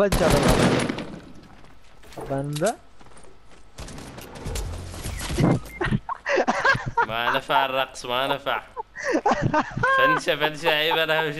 فجر بندا ما نفع الرقص ما نفع فنشة فنشة عيب أنا